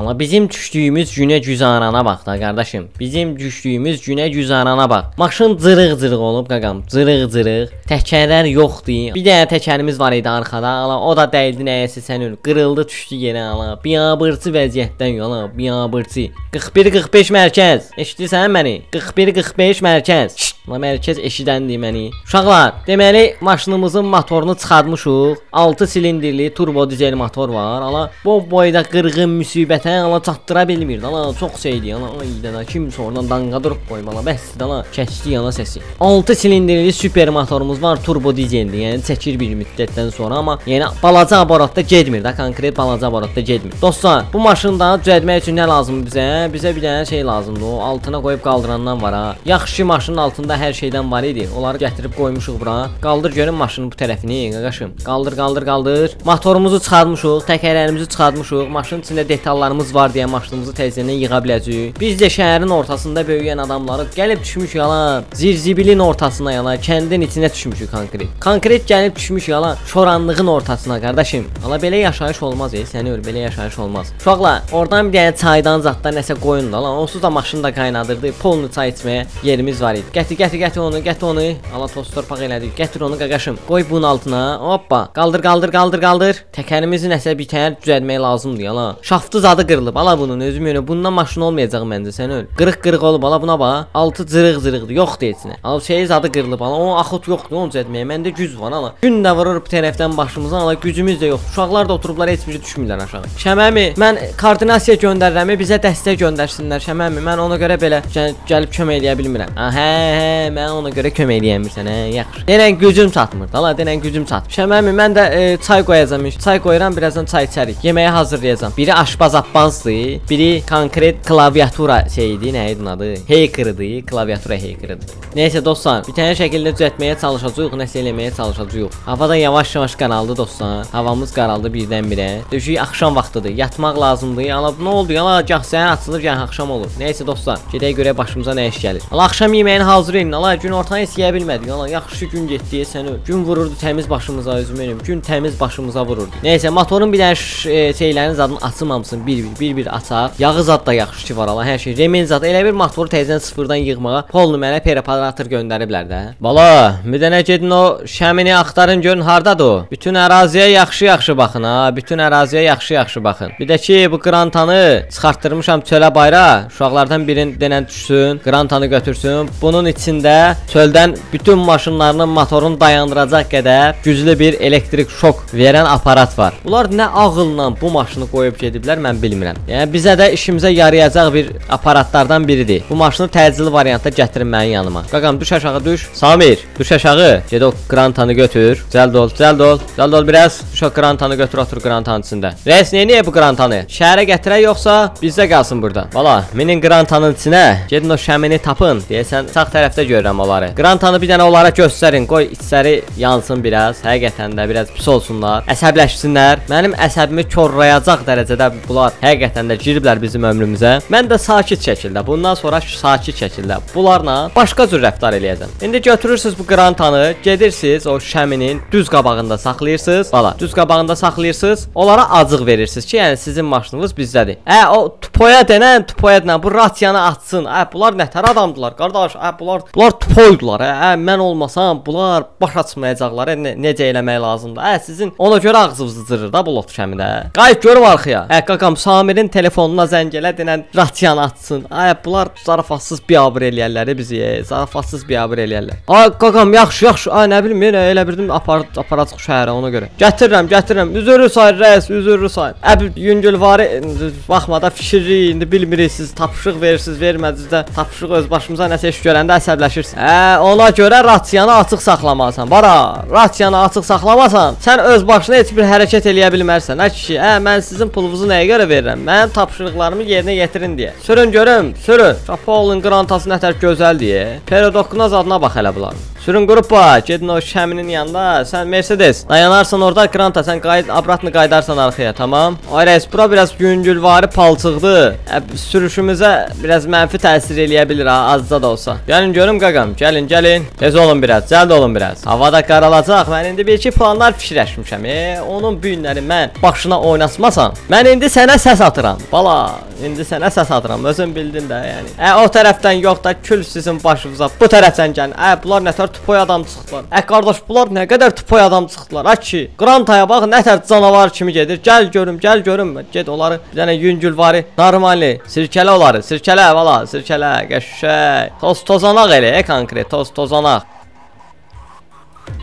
Amma bizim düşdüyümüz günə güzarana bax da qardaşım. Bizim düşdüyümüz günə güzarana bax. Maşın cırıq-cırıq olub qaqam. Cırıq-cırıq. Təkərlər yoxdur. Bir dənə təkərimiz var idi arxada. Ala o da dəydi nəyəsə sənin. Qırıldı, düşdü yerə ala. Biabırçı vəziyyətdən yola. Biabırçı. 41-45 mərkəz. Eşidirsən məni? 41-45 mərkəz. Şşt, mərkəz eşidəndi məni. Uşaqlar, deməli maşınımızın motorunu çıxartmışıq. 6 silindrli turbo dizel motor var. Ala bu boyda qırğın müsibətə ala çatdıra bilmir. Ala çox şeydi. Ala ay dana kim sonradan danqa durub qoymala. Bəsdir ala kəsdi yana səsi. 6 silindrli super motorumuz var. Turbo dizeldir. Yəni çəkir bir müddətdən sonra amma yəni balaca aparatda getmir də, konkret balaca aparatda getmir. Dostlar, bu maşında düzəltmək üçün nə lazımdır bizə? Bizə bir dənə şey lazımdır. O altına qoyub qaldırandan var ha. Yaxşı maşının altında hər şeydən var idi. Onları gətirib qoymuşuq bura. Qaldır görün maşının bu tərəfini, qaqaşım. Qaldır, qaldır, qaldır. Motorumuzu çıxartmışıq, təkərlərimizi çıxartmışıq. Maşının içində detallarımız var deyə maşınımızı tezdən yığa biləcəyik. Biz də şəhərin ortasında böyüyən adamları gəlib düşmüş yalan. Zirzibilin ortasına yalan, kəndin içinə düşmüşük konkret. Konkret gəlib düşmüş yalan, şoranlığın ortasına qardaşım. Ala belə yaşayış olmaz, ey, səni ör belə yaşayış olmaz. Uşaqlar, oradan bir dənə çaydan zaddan nəsə qoyun da lan. Onsuz da maşını da qaynadırdı. Polnu çay içməyə yerimiz var idi. Gətir, gətir, gətir onu, gətir onu. Ala toz torpaq elədik. Gətir onu qaqaşım. Qoy bunun altına. Hoppa. Qaldır, qaldır, qaldır, qaldır. Təkərimizi nəsə bir tər düzəltmək lazımdır ala. Şaftı zadı qırılıb. Ala bunun özüm yönə. Bundan maşın olmayacaq məncə sən öl. Qırıq-qırıq olub ala buna bax. Altı cırıq-cırıqdır. Yoxdur heç nə. Al şey zadı qırılıb ala. O axıt yoxdur onu düzəltməyə. Məndə güc var ala. Gün də vurur bu tərəfdən başımıza ala. Gücümüz də yox. Uşaqlar da oturublar heç biri düşmürlər aşağı. Şəməmi, mən koordinasiya göndərirəm, bizə dəstək göndərsinlər Şəməmi. Mən ona görə belə gəl gəlib kömək eləyə bilmirəm. Hə, hə, mən ona görə kömək eləyəmirsən, hə, yaxşı. Denən gücüm çatmır. Dala, denən gücüm çatmır. Şəməmi, mən də e, çay qoyacağam. iş. Çay qoyuram, birazdan çay içərik. Yeməyi hazırlayacağam. Biri aşpaz Abbasdır, biri konkret klaviatura şeyidi, nə idi adı? Hacker'dır, klaviatura hacker'ıdır. Nəysə dostlar, bir tənə şəkildə düzəltməyə çalışacağıq, nəsə eləməyə çalışacağıq. Havada yavaş-yavaş qaraldı dostlar. Havamız qaraldı birdən-birə. Düşük axşam vaxtıdır. Yatmaq lazımdır. Ala nə oldu? Ala gah səhər açılır, gah axşam olur. Nəysə dostlar, gedək görə başımıza nə iş gəlir. Ala axşam yeməyini hazırlayın. Ala gün heç yeyə bilmədik. Ala yaxşı gün getdi səni. Gün vururdu təmiz başımıza özüm benim. Gün təmiz başımıza vururdu. Nəysə motorun bir dənə e, şeylərin zadını açılmamışsın. Bir-bir bir-bir açaq. Yağı zad da yaxşı ki var ala hər şey. Remen zad elə bir motoru təzədən sıfırdan yığmağa pol nömrə preparator göndəriblər də. Bala, bir dənə gedin o şəmini axtarın görün hardadır. Bütün əraziyə yaxşı-yaxşı baxın ha. Bütün əraziyə yaxşı-yaxşı baxın. Bir də ki bu qrantanı çıxartdırmışam çölə bayra. Uşaqlardan birin denən düşsün, qrantanı götürsün. Bunun içində çöldən bütün maşınlarının motorunu dayandıracaq qədər güclü bir elektrik şok verən aparat var. Bunlar nə ağılla bu maşını qoyub gediblər mən bilmirəm. Yəni bizə də işimizə yarayacaq bir aparatlardan biridir. Bu maşını təcili variantda gətirin mənim yanıma. Qaqam düş aşağı düş. Samir, düş aşağı. Get o qrantanı götür. Cəld ol, cəld ol. Cəld ol biraz. Düş o qrantanı götür otur qrantanın içində. Rəis niyə bu qrantanı? Şəhərə gətirək yoxsa bizdə qalsın burada? Valla, minin qrantanın içinə gedin o şəmini tapın. Deyəsən sağ tərəfdə görürəm onları. Qrantanı bir dənə onlara göstərin. Qoy içləri yansın biraz. Həqiqətən də biraz pis olsunlar. Əsəbləşsinlər. Mənim əsəbimi korlayacaq dərəcədə bunlar həqiqətən də giriblər bizim ömrümüzə. Mən də sakit şəkildə, bundan sonra sakit şəkildə bunlarla başqa cür rəftar eləyəcəm. İndi götürürsüz bu qrantanı, gedirsiniz o şəminin düz qabağında saxlayırsınız. Valla, düz qabağında saxlayırsınız. Onlara acıq verirsiniz ki, yəni sizin maşınınız bizdədir. Ə, o tupoya denən, tupoya denən bu rasiyanı açsın. Ə, bunlar nətər adamdılar, qardaş? Ə, bunlar bunlar tupoydular. Ə, ə, mən olmasam bunlar baş açmayacaqlar. Ə, ne, necə eləmək lazımdır? Ə, sizin ona görə ağzınızı cırır da bu lot şəmidə. Qayıt görüm arxaya. Ə, qaqam Samirin telefonuna zəng elə denən rasiyanı açsın. Ə, bunlar zarafatsız biabır eləyərlər bizi. ə, Zarafatsız biabır eləyərlər. Ay qaqam yaxşı, yaxşı. Ay nə bilim, elə elə bildim apar aparacaq şəhərə ona görə. Gətirirəm, gətirirəm. Üzürlü say rəis, üzürlü say. Əbi yüngülvarı indi baxmada fikirli indi bilmirik siz tapşırıq verirsiniz, vermədiniz də tapşırıq öz başımıza nəsə iş görəndə əsəbləşirsən. Hə, ona görə rasiyanı açıq saxlamalısan. Bara, rasiyanı açıq saxlamasan, sən öz başına heç bir hərəkət eləyə bilmərsən. Hə kişi, hə mən sizin pulunuzu nəyə görə verirəm? Mənim tapşırıqlarımı yerinə yetirin deyə. Sürün görüm, sürün. Çapolin qrantası nətər gözəl deyə. Perodoknaz adına bax hələ bunların. Sürün qrupa, gedin o şəminin yanında. Sən Mercedes, dayanarsan orada Granta, sən qayıt, abratını qaydarsan arxaya, tamam? Ay rəis, bura biraz yüngülvari palçıqdır. Sürüşümüzə biraz mənfi təsir eləyə bilər ha, azca da olsa. Gəlin görüm qaqam, gəlin, gəlin. Tez olun biraz, cəld olun biraz. Hava da qaralacaq. Mən indi bir iki planlar fikirləşmişəm. E, onun bu günləri mən başına oynatmasan, mən indi sənə səs atıram. Bala, indi sənə səs atıram. Özün bildin də, yəni. Ə, o tərəfdən yox da kül sizin başınıza. Bu tərəfdən gəlin. Ə, bunlar nətər tupoy adam çıxdılar. Ə, qardaş, bunlar nə qədər tupoy adam çıxdılar. Ay ki, Grantaya bax, nətər canavar kimi gedir. Gəl görüm, gəl görüm. Get onları bir dənə yüngülvari, normali, sirkələ onları, sirkələ bala, sirkələ, qəşəng. Toz tozanaq elə, e, konkret, toz tozanaq.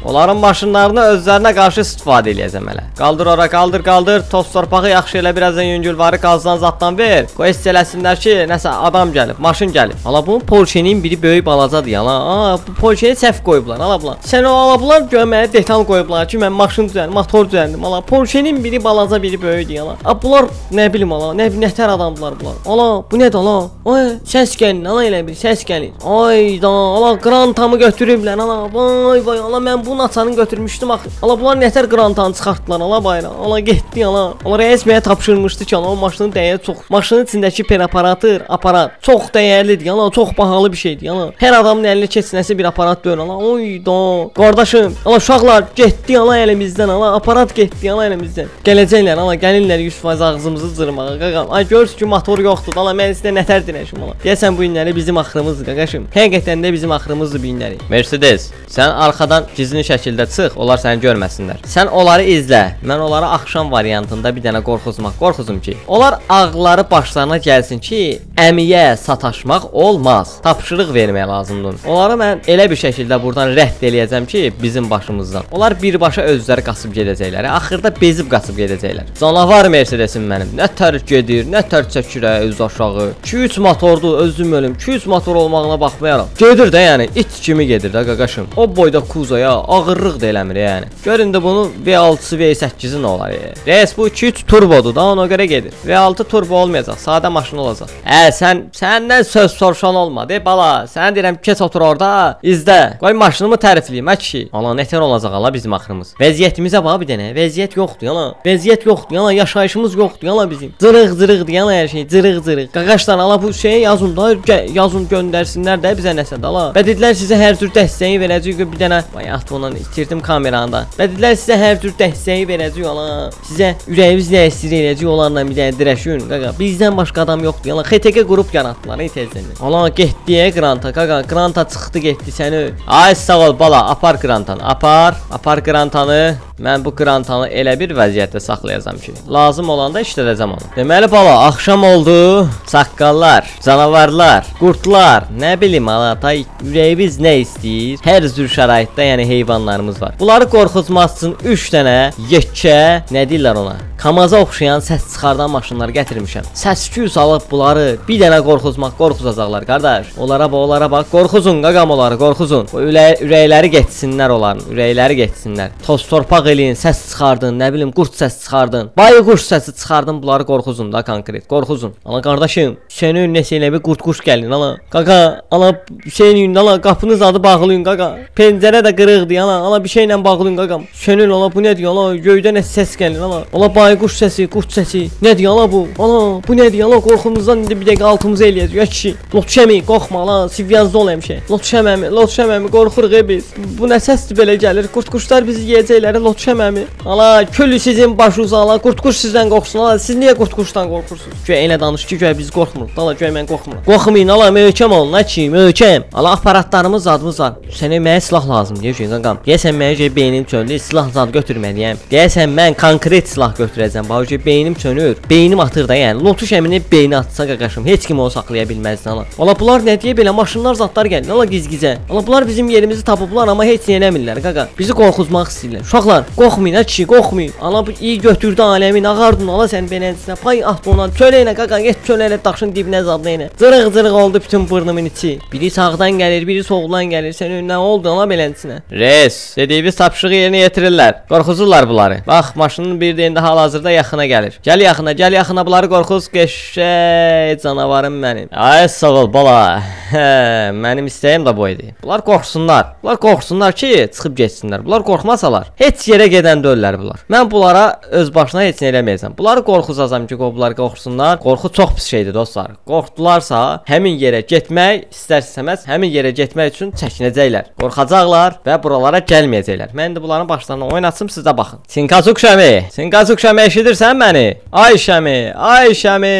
Onların maşınlarını özlərinə qarşı istifadə eləyəcəm hələ. Qaldır ora, qaldır, qaldır. Toz torpağı yaxşı elə birazdan yüngülvari qazdan zaddan ver. Qoy hiss eləsinlər ki, nəsə adam gəlib, maşın gəlib. Ala bu Porsche-nin biri böyük balacadır yana. Aa, bu Porsche-ni səhv qoyublar. Ala bunlar. Sən o ala bunlar görməyə detal qoyublar ki, mən maşın düzəldim, motor düzəldim. Ala Porsche-nin biri balaca, biri böyükdür yana. A bunlar nə bilim ala, nə nətər adamdılar bunlar. Ala, bu nədir ala? Ay, səs gəlir, ala elə bir səs gəlir. Ay da, ala Grantamı götürüblər, ala. Vay vay, ala mən bu naçanı götürmüşdüm axı. Ala bunlar nətər Grantanı çıxartdılar, ala bayra. Ala getdi, ala. Ala rəis mənə tapşırmışdı ki, ala o maşının dəyəri çox. Maşının içindəki preparatır, aparat çox dəyərlidir, ala çox bahalı bir şeydir, ala. Hər adamın əlinə keçsinəsi bir aparat deyil, ala. Oy da. Qardaşım, ala uşaqlar getdi, ala əlimizdən, ala. Aparat getdi, ala əlimizdən. Gələcəklər, ala, gəlirlər 100% ağzımızı cırmağa. Qaqam, ay görürsüz ki, motor yoxdur, ala. Mən sizə nətər dirəşim, ala. Deyəsən bu günləri bizim axırımızdır, qaqaşım. Həqiqətən də bizim axırımızdır bu günləri. Mercedes, sən arxadan gizli şəkildə çıx, onlar səni görməsinlər. Sən onları izlə. Mən onlara axşam variantında bir dənə qorxuzmaq, qorxuzum ki, onlar ağları başlarına gəlsin ki, əmiyə sataşmaq olmaz. Tapşırıq vermək lazımdır. Onları mən elə bir şəkildə buradan rədd eləyəcəm ki, bizim başımızdan. Onlar birbaşa özləri qaçıb gedəcəklər. Axırda bezib qaçıb gedəcəklər. Canavar Mercedesim mənim. Nə tər gedir, nə tər çəkir öz aşağı. 2-3 motordu, özüm ölüm. 2-3 motor olmağına baxmayaraq. Gedir də yəni it kimi gedir də qaqaşım. O boyda kuzaya ağırlıq da eləmir yəni. Görün də bunu V6-sı V8-i nə olar yəni. Reis bu 2-3 turbodur da ona görə gedir. V6 turbo olmayacaq, sadə maşın olacaq. Hə sən səndən söz soruşan olmadı bala. Sən deyirəm keç otur orada, izlə. Qoy maşınımı tərifləyim ə kişi. Allah nətər olacaq ala bizim axırımız. Vəziyyətimizə bax bir dənə. Vəziyyət yoxdur yana. Vəziyyət yoxdur yana. Yaşayışımız yoxdur yana bizim. Cırıq cırıqdır yana hər şey. Cırıq cırıq. Qaqaşdan ala bu şeyi yazın da, yazın göndərsinlər də bizə nəsə də ala. Və dedilər sizə hər cür dəstəyi verəcəyik bir dənə. Vay atla itirdim kameranı da. Və dedilər sizə hər cür dəstəyi verəcəyik ala. Sizə ürəyimiz nə istəyir eləcək onlarla bir dənə dirəşün. Qaqa bizdən başqa adam yoxdur. Yana XTK qrup yaratdılar ey tezdən. Ala getdi Granta. Qaqa Granta çıxdı getdi səni. Ay sağ ol bala, apar Grantanı. Apar, apar Grantanı. Mən bu Grantanı elə bir vəziyyətdə saxlayacağam ki, lazım olanda işlədəcəm onu. Deməli bala, axşam oldu. Saqqallar, canavarlar, qurtlar, nə bilim ala, tay ürəyimiz nə istəyir? Hər cür şəraitdə, yəni heyvanlarımız var. Bunları qorxutmaq üçün 3 dənə yekə, nə deyirlər ona? Kamaza oxşayan səs çıxardan maşınlar gətirmişəm. Səs-küy salıb bunları bir dənə qorxutmaq, qorxuzacaqlar qardaş. Onlara bax, onlara bax, qorxuzun qaqam onları, qorxuzun. Bu ürəkləri getsinlər onların, ürəkləri getsinlər. Toz torpaq eləyin, səs çıxardın, nə bilim, qurt səs çıxardın. Bayquş səsi çıxardın, bunları qorxuzun da konkret, qorxuzun. Ana qardaşım, sənin önünə elə bir qurt-quş gəlin, ala. Qaqa, ala şeyin önünə ala qapınız adı bağlayın, qaqa. Pəncərə də qırıqdır, ala. Ala bir şeylə bağlayın, qaqam. Sənin ala bu nədir, ala? Göydən nə səs gəlir, ala. Ala bayquş səsi, qurt səsi. Nədir, ala bu? Ala, bu nədir, ala? Qorxumuzdan indi bir dəqiqə altımızı eləyəcək. Ya kişi, lotşəmi, qorxma, ala. Sivyazda ol həmişə. Lotşəməmi, lotşəməmi, qorxuruq e biz. Bu nə səsdir belə gəlir? Qurt-quşlar bizi yeyəcəklər, lotşəməmi. Ala, küllü sizin başınıza, ala. Qurt-quş sizdən qorxsun, ala. Siz niyə qurt-quşdan qorxursunuz? Göy elə danış ki, göy biz qorxmuruq. Ala, göy mən qorxmuram. Qorxmayın, ala, möhkəm olun, la ki, möhkəm. Ala, aparatlarımız, zadımız var. Sənə mənə silah lazımdır, deyir qaqam. Deyəsən mənə göy beynim çöndü, silah zad götürməliyəm. Deyəsən mən konkret silah götürəcəm. Bax, göy beynim çönür. Beynim atır da, yəni. Lotuş əmini beyni atsa qaqaşım, heç kim onu saxlaya bilməzdi, ala. Ala, bunlar nə deyə belə maşınlar zadlar gəlir, ala gizgizə. Ala, bunlar bizim yerimizi tapıblar, amma heç nə eləmirlər, qaqa. Bizi qorxutmaq istəyirlər. Uşaqlar, qorxmayın, ha kişi, qorxmayın. Ala bu iyi götürdü aləmin, ağardın, ala sən beləsinə. Pay ah ondan çöləyinə qaqa, get çölə daşın dibinə zadlayına. Cırıq-cırıq oldu bütün burnumun içi. Biri sağdan gəlir, biri soldan gəlir. Sən önünə oldu ala beləsinə. Re Reis, dediyimiz tapşırığı yerinə yetirirlər. Qorxuzurlar bunları. Bax, maşının bir də indi hal-hazırda yaxına gəlir. Gəl yaxına, gəl yaxına bunları qorxuz qəşəng canavarım mənim. Ay sağ ol bala. Hə, mənim istəyim də bu idi. Bunlar qorxsunlar. Bunlar qorxsunlar ki, çıxıb getsinlər. Bunlar qorxmasalar, heç yerə gedən deyillər bunlar. Mən bunlara öz başına heç nə eləməyəcəm. Bunları qorxuzacam ki, bunlar qorxsunlar. Qorxu çox pis şeydir dostlar. Qorxdularsa, həmin yerə getmək istər-istəməz həmin yerə getmək üçün çəkinəcəklər. Qorxacaqlar və buralara gəlməyəcəklər. Mən indi bunların başlarına oynatsım, siz də baxın. Sinkazuk Şəmi, Sinkazuk Şəmi eşidirsən məni? Ay Şəmi, ay Şəmi.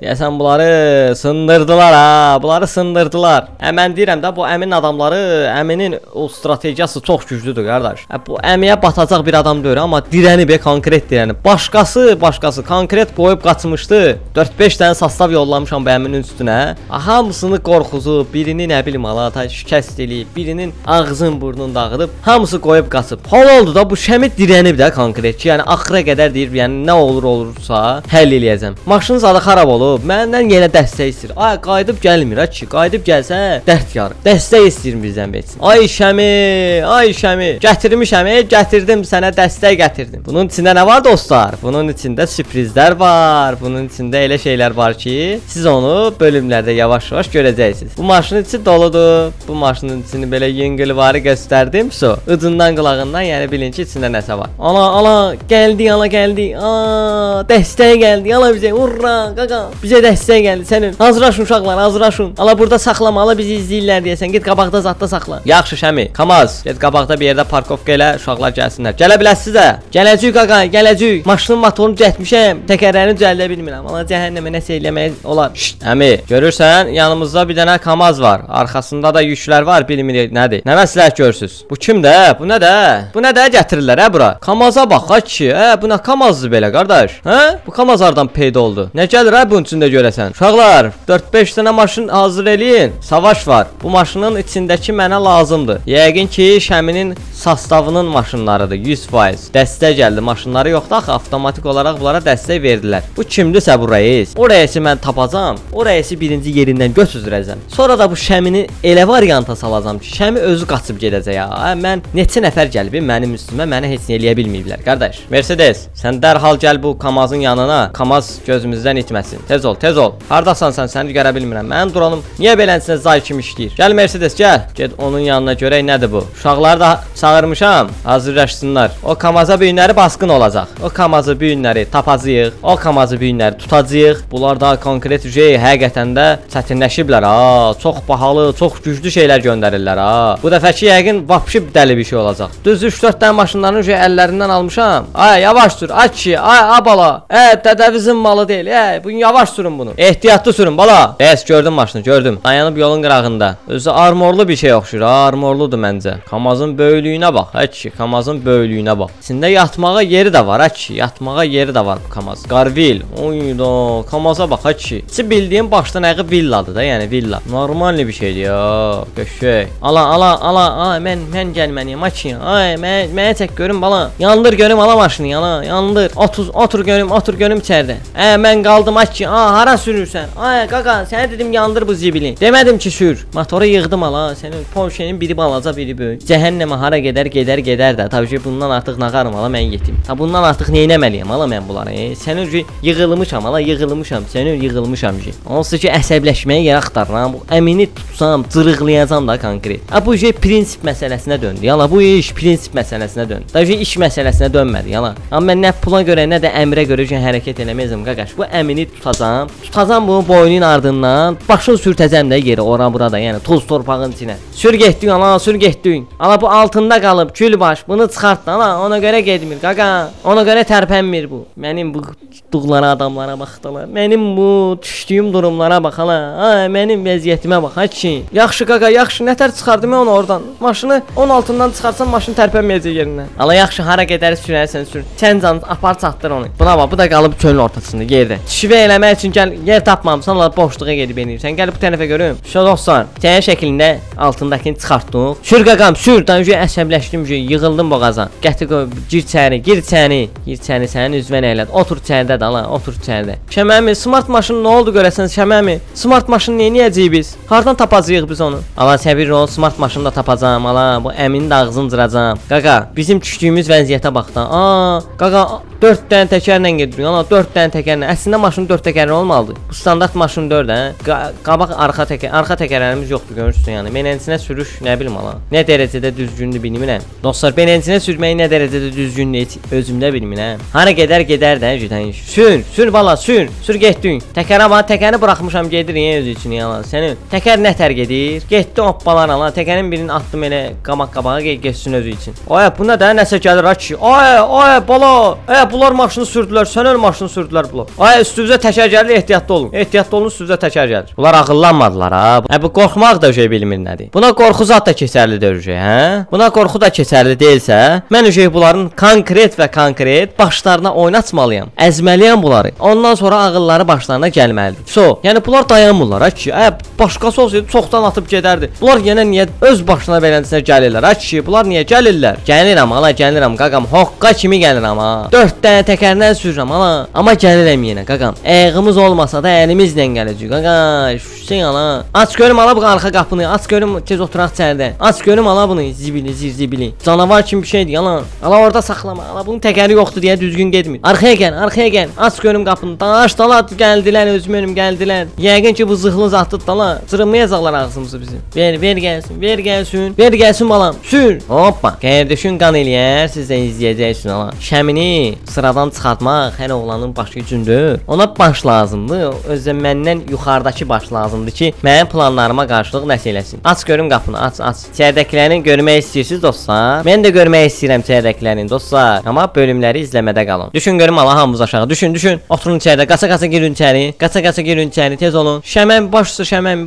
Deyəsən bunları sındırdılar ha, bunları sındırdılar. Hə mən deyirəm də bu əmin adamları, əminin o strategiyası çox güclüdür qardaş. Hə bu əmiyə batacaq bir adam deyil, amma dirənib, konkret dirənib. Başqası, başqası konkret qoyub qaçmışdı. 4-5 dənə sastav yollamışam bu əminin üstünə. Ha, Hamısını qorxuzu, birini nə bilim alata şikəst eləyib, birinin ağzın burnunu dağıdıb, hamısı qoyub qaçıb. Hal oldu da bu Şəmi dirənib də konkret ki, yəni axıra qədər deyir, yəni nə olur olursa həll eləyəcəm. Maşın zadı xarab olub, məndən yenə dəstək istəyir. Ay qayıdıb gəlmir ha ki, qayıdıb gəlsə dərd yarır. Dəstək istəyir bizdən beçsin. Ay Şəmi, ay Şəmi, gətirmişəm, gətirdim sənə dəstək gətirdim. Bunun içində nə var dostlar? Bunun içində sürprizlər var. Bunun içində elə şeylər var ki, siz onu bölümlərdə yavaş-yavaş görəcəksiniz. Bu maşının içi doludur. Bu maşının içini belə yüngülvarı göstərdim. So, ucundan qulağından, yəni bilin ki, içində nəsə var. Ana, ana, gəldi, ana gəldi. Aa, dəstək gəldi. Ala bizə, urra, qaqa. Bizə dəstək gəldi sənin. Hazırlaşın uşaqlar, hazırlaşın. Ala burada saxlama, ala bizi izləyirlər deyəsən. Get qabaqda zadda saxla. Yaxşı Şəmi, Kamaz, get qabaqda bir yerdə parkovka elə, uşaqlar gəlsinlər. Gələ biləsiz də. Gələcək qaqa, gələcək. Maşının motorunu düzəltmişəm. Təkərlərini düzəldə bilmirəm. Ala cəhənnəmə nəsə eləmək olar. Şşt, əmi, görürsən, yanımızda bir dənə Kamaz var. Arxasında da yüklər var, bilmirik nədir. Nə məsləhət görürsüz? Bu kimdə? Bu nə də? Bu nə də gətirirlər hə bura? Kamaza bax ha ki, hə, bu nə Kamazdır belə qardaş? Hə? Bu Kamaz hardan peyda oldu? Nə gəlir hə bunun içində görəsən? Uşaqlar, 4-5 dənə maşın hazır eləyin. Savaş var. Bu maşının içindəki mənə lazımdır. Yəqin ki, Şəminin sastavının maşınlarıdır 100%. Dəstək gəldi. Maşınları yoxdur axı, avtomatik olaraq bunlara dəstək verdilər. Bu kimdirsə bu rəis? O rəisi mən tapacağam. O rəisi birinci yerindən götürəcəm. Sonra da bu Şəmini elə varianta salacağam ki, Şəmi özü qaçıb gedəcək Hə, Mən neçə nəfər gəlib mənim üstümə məni heç nə eləyə bilməyiblər, qardaş. Mercedes, sən dərhal gəl bu Kamazın yanına. Kamaz gözümüzdən itməsin. Tez ol, tez ol. Hardasan sən? Səni görə bilmirəm. Mənim duralım. Niyə beləsinə zay kimi işləyir? Gəl Mercedes, gəl. Get onun yanına görək nədir bu. Uşaqları da çağırmışam. Hazırlaşsınlar. O Kamaza bu günləri basqın olacaq. O Kamazı bu günləri tapacağıq. O Kamazı bu günləri tutacağıq. Bunlar da konkret şey həqiqətən də çətinləşiblər ha. Çox bahalı, çox güclü şeylər göndərirlər ha. Bu dəfəki yəqin vapşı dəli bir şey olacaq. Düz 3-4 dənə maşınların şey əllərindən almışam. Ay yavaş sür. Ay ki, ay a bala. Ə, dədəvizin malı deyil. Ə, bu yavaş sürün bunu. Ehtiyatlı sürün bala. Bəs gördüm maşını, gördüm. Dayanıb yolun qırağında. Özü armorlu bir şey oxşur. Armorludur məncə. Kamazın böyüklüyünə bax. Ay ki, Kamazın böyüklüyünə bax. İçində yatmağa yeri də var. Ay ki, yatmağa yeri də var bu Kamaz. Garvil. Oyda, Kamaza bax ay ki. Çi bildiyin başdan ayağı villadır da, yəni villa. Normal bir şeydir ya. Qəşəng. Ala, ala, ala. Ay mən mən gəlməliyəm. Ay ki. Ay mən mənə çək görüm bala. Yandır görüm ala maşını yana. Yandır. Otur, otur görüm, otur görüm içəridə. Ə mən qaldım ki. A hara sürürsən? Ay qaqa, sənə dedim yandır bu zibili. Demədim ki sür. Motoru yığdım ala. Sənin Porsche-nin biri balaca, biri böyük. Cəhənnəmə hara gedər, gedər, gedər də. Təbii ki bundan artıq nağarım ala mən yetim. Ha bundan artıq nə etməliyəm ala mən bunları? E, sənin üçün yığılmışam ala, yığılmışam. Sənin yığılmışam ki. Onsuz ki əsəbləşməyə yer axtarıram. Bu əmini tutsam, cırıqlayacam da konkret. Ha bu şey prinsip məsələsinə döndü. Yala bu iş prinsip məsələsinə döndü. Təbii iş məsələsinə dönmədi yala. Amma mən nə pula görə, nə də əmrə görə üçün hərəkət eləməyəcəm qaqaş. Bu əmini tutacam. Tutacam bunu boynun ardından, başını sürtəcəm də yerə, ora burada, yəni toz torpağın içinə. Sür getdin ala, sür getdin. Ala bu altında qalıb kül baş. Bunu çıxart da ala, ona görə getmir qaqa. Ona görə tərpənmir bu. Mənim bu tutduqları adamlara baxdılar. Mənim bu düşdüyüm durumlara bax ala. Ay, mənim vəziyyətimə bax. Ay ki. Yaxşı qaqa, yaxşı. Nətər çıxardım onu oradan? Maşını 10 altından çıxarsan maşın tərpənməyəcək yerindən. Ala yaxşı, hara gedər sürərsən sür. Sən can apar çatdır onu. Buna bax, bu da qalıb çölün ortasında yerdə. Şivə eləmək üçün gəl yer tapmamısan, ala boşluğa gedib enirsən. Gəl bu tərəfə görüm. Şu dostlar, sənin şəklində altındakını çıxartdıq. Sür qaqam, sür. Danjə əsəbləşdim yığıldım boğazan. Gətir gir içəri, gir içəri. Gir içəri sənin üzvən elədi. Otur içəridə ala, otur içəridə. Şəməmi, smart maşın nə oldu görəsən Şəməmi? Smart maşın nə edəcəyik biz? Hardan tapacağıq biz onu? Ala səbir ol, smart maşını da tapacağam. Ala bu əminin də ağzını cıracağam. Qaqa, bizim düşdüyümüz vəziyyətə bax da. Aa, qaqa 4 dənə təkərlə gedirik. Ana 4 dənə təkərlə. Əslində maşın 4 təkərli olmalıdır. Bu standart maşın 4 hə. Qa qabaq arxa təkər, arxa təkərlərimiz yoxdur görürsüz yəni. Menensinə sürüş nə bilim ala. Nə dərəcədə düzgündür bilmirəm. Dostlar, menensinə sürməyi nə dərəcədə düzgündür özümdə bilmirəm. Hara gedər gedər də cüdən. Sür, sür bala, sür. Sür getdin. Təkərə bax, təkəri buraxmışam gedirik öz üçün yalan. Sənin təkər nətər gedir? Getdi hoppalar ala. Təkərin birini atdım elə qamaq qabağa getsin özü üçün. Ay, bu nə də nəsə gəlir ha ki. Ay, ay bala. Ay, bunlar maşını sürdülər. Sən öl maşını sürdülər bunlar. Ay, üstünüzə təkər gəlir, ehtiyatlı olun. Ehtiyatlı olun, üstünüzə təkər gəlir. Bunlar ağıllanmadılar ha. Hə, bu qorxmaq da şey bilmir nədir. Buna qorxu zat da keçərli deyil, hə? Buna qorxu da keçərli deyilsə, mən şey bunların konkret və konkret başlarına oynatmalıyam. Əzməliyəm bunları. Ondan sonra ağılları başlarına gəlməlidir. So, yəni bunlar dayanmırlar ha ki, ə, başqası olsaydı çoxdan atıb gedərdi. Bunlar yenə niyə öz başına beləsinə gəlirlər ha ki, bunlar niyə gəlirlər? Gəlirəm, ala gəlirəm, qaqam, hoqqa kimi gəlirəm ha. 4 dənə təkərdən sürürəm, ala. Amma gəlirəm yenə, qaqam. Ayağımız olmasa da əlimizlə gələcək, qaqa. Hüseyn ala. Aç görüm ala bu arxa qapını. Aç görüm tez oturaq içəridə. Aç görüm ala bunu, zibili, zirzibili. Canavar kimi bir şeydir, yalan. Ala orada saxlama. Ala bunun təkəri yoxdur deyə düzgün getmir. Arxaya gəl, arxaya gəl. Aç görüm qapını. Daş dalat gəldilər, özüm önüm gəldilər. Yəqin ki bu zıxlı zatdır dala. Cırılmayacaqlar ağzımızı bizim. Ver, ver gəlsin, ver gəlsin. Ver gəlsin balam. Sür. Hoppa. Qardaşın qan eləyər, siz də izləyəcəksiniz ala. Şəmini sıradan çıxartmaq hər oğlanın başı üçündür. Ona baş lazımdır. Özü məndən yuxarıdakı baş lazımdır ki, mənim planlarıma qarşılıq nəsə eləsin. Aç görüm qapını, aç, aç. İçəridəkiləri görmək istəyirsiniz dostlar? Mən də görmək istəyirəm içəridəkilərini dostlar. Amma bölümləri izləmədə qalın. Düşün görüm Allah hamımız aşağı. Düşün, düşün. Oturun içəridə. Qaça-qaça girin içəri. Qaça-qaça girin içəri. Tez olun. Şəməm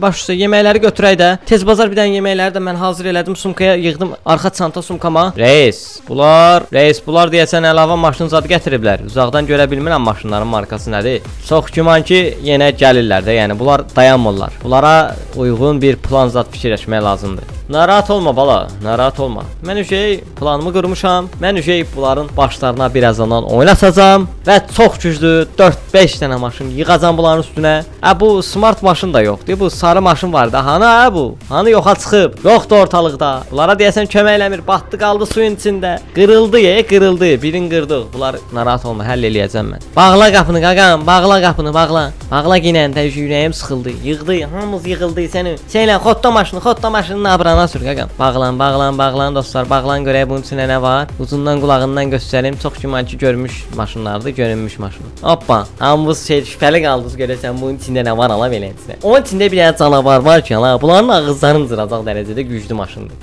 başsa, şəməm başsa yeməkləri götürək də. Tez bazar bir dənə yeməkləri də mən hazır elədim. Sumkaya yığdım. Arxa çanta sumkama. Reis, bunlar, reis, bunlar deyəsən əlavə maşın zadı gətiriblər. Uzaqdan görə bilmirəm maşınların markası nədir. Çox güman ki, yenə gəlirlər də. Yəni bunlar dayanmırlar. Bunlara uyğun bir plan zad fikirləşmək lazımdır. Narahat olma bala, narahat olma. Mən şey planımı qurmuşam. Mən şey bunların başlarına birazdan oynatacağam və çox güclü 4-5 dənə maşın yığacam bunların üstünə. Hə bu smart maşın da yoxdur. Bu sarı maşın var da. Hani hə bu? Hani yoxa çıxıb? Yoxdur ortalıqda. Bunlara deyəsən kömək eləmir. Batdı qaldı suyun içində. Qırıldı, ye, qırıldı. Birini qırdıq. Bunlar narahat olma, həll eləyəcəm mən. Bağla qapını qaqam, bağla qapını, bağla. Bağla ginəndə ürəyim sıxıldı. Yığdı, hamımız yığıldı səni. Şeylə xotda maşını, xotda maşının abrana sür qaqam. Bağlan, bağlan, bağlan dostlar. Bağlan görək bunun içində nə var. Uzundan qulağından göstərim. Çox güman ki görmüş maşınlardır, görünmüş maşın. Hoppa. Hamımız şey şübhəli qaldıq görəsən bunun içində nə var ala beləsinə. Onun içində bir dənə canavar var ki, ala bunların ağızlarını cıracaq dərəcədə güclü maşındır.